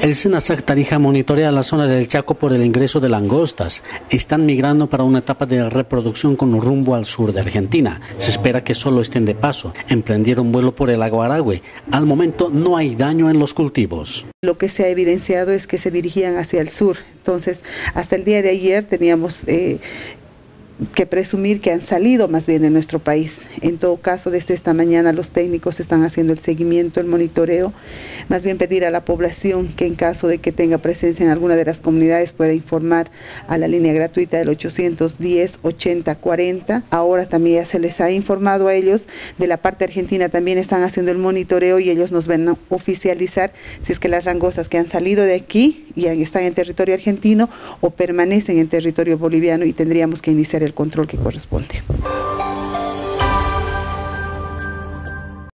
El SENASAC Tarija monitorea la zona del Chaco por el ingreso de langostas. Están migrando para una etapa de reproducción con rumbo al sur de Argentina. Se espera que solo estén de paso. Emprendieron vuelo por el lago Aragüe. Al momento no hay daño en los cultivos. Lo que se ha evidenciado es que se dirigían hacia el sur. Entonces, hasta el día de ayer teníamos eh, que presumir que han salido más bien de nuestro país. En todo caso, desde esta mañana los técnicos están haciendo el seguimiento, el monitoreo, más bien pedir a la población que en caso de que tenga presencia en alguna de las comunidades pueda informar a la línea gratuita del 810 80 40. Ahora también ya se les ha informado a ellos, de la parte argentina también están haciendo el monitoreo y ellos nos van a oficializar si es que las langostas que han salido de aquí y están en territorio argentino o permanecen en territorio boliviano y tendríamos que iniciar el control que corresponde.